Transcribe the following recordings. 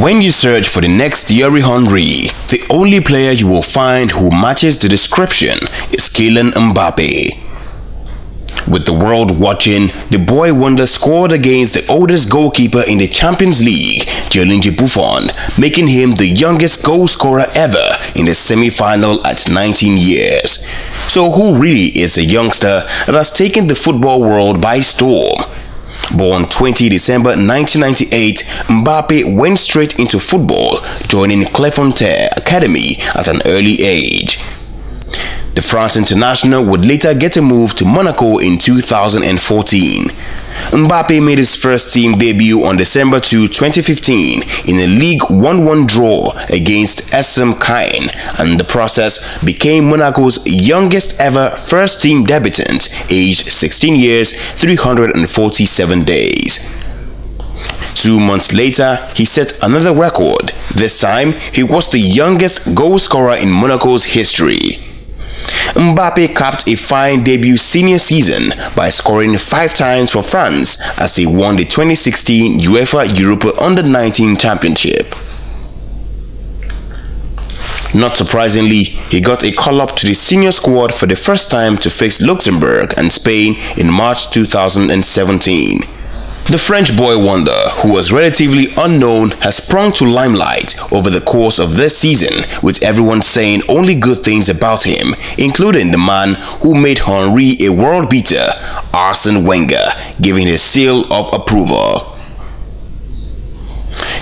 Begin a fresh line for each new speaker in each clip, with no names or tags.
When you search for the next Thierry Henry, the only player you will find who matches the description is Kylian Mbappe. With the world watching, the boy wonder scored against the oldest goalkeeper in the Champions League, Gianluigi Buffon, making him the youngest goal scorer ever in the semi-final at 19 years. So who really is a youngster that has taken the football world by storm? Born 20 December 1998, Mbappe went straight into football, joining Clairefontaine Academy at an early age. The France international would later get a move to Monaco in 2014. Mbappe made his first team debut on December 2, 2015 in a League 1-1 draw against SM Caen and the process became Monaco's youngest ever first team debutant aged 16 years 347 days. Two months later, he set another record. This time, he was the youngest goal scorer in Monaco's history. Mbappe capped a fine debut senior season by scoring five times for France as they won the 2016 UEFA Europa Under-19 Championship. Not surprisingly, he got a call-up to the senior squad for the first time to face Luxembourg and Spain in March 2017. The French boy wonder, who was relatively unknown, has sprung to limelight over the course of this season, with everyone saying only good things about him, including the man who made Henry a world beater, Arsene Wenger, giving his seal of approval.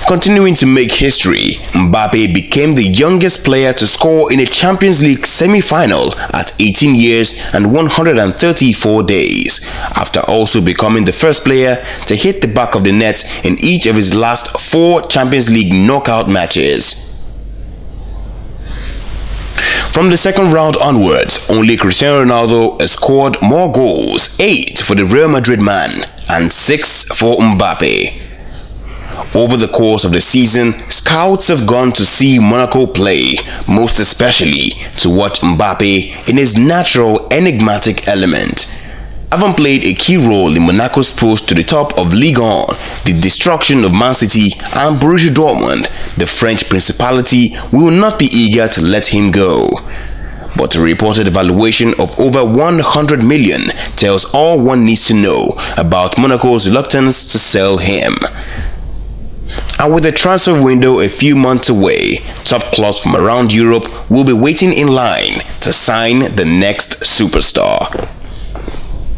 Continuing to make history, Mbappe became the youngest player to score in a Champions League semi-final at 18 years and 134 days, after also becoming the first player to hit the back of the net in each of his last four Champions League knockout matches. From the second round onwards, only Cristiano Ronaldo has scored more goals, 8 for the Real Madrid man and 6 for Mbappe. Over the course of the season, scouts have gone to see Monaco play, most especially to watch Mbappe in his natural enigmatic element. Having played a key role in Monaco's push to the top of Ligue 1, the destruction of Man City and Borussia Dortmund, the French Principality will not be eager to let him go. But a reported valuation of over 100 million tells all one needs to know about Monaco's reluctance to sell him. And with the transfer window a few months away, top clubs from around Europe will be waiting in line to sign the next superstar.